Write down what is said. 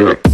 Yeah.